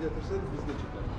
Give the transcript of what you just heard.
Getirseniz biz de çıkalım.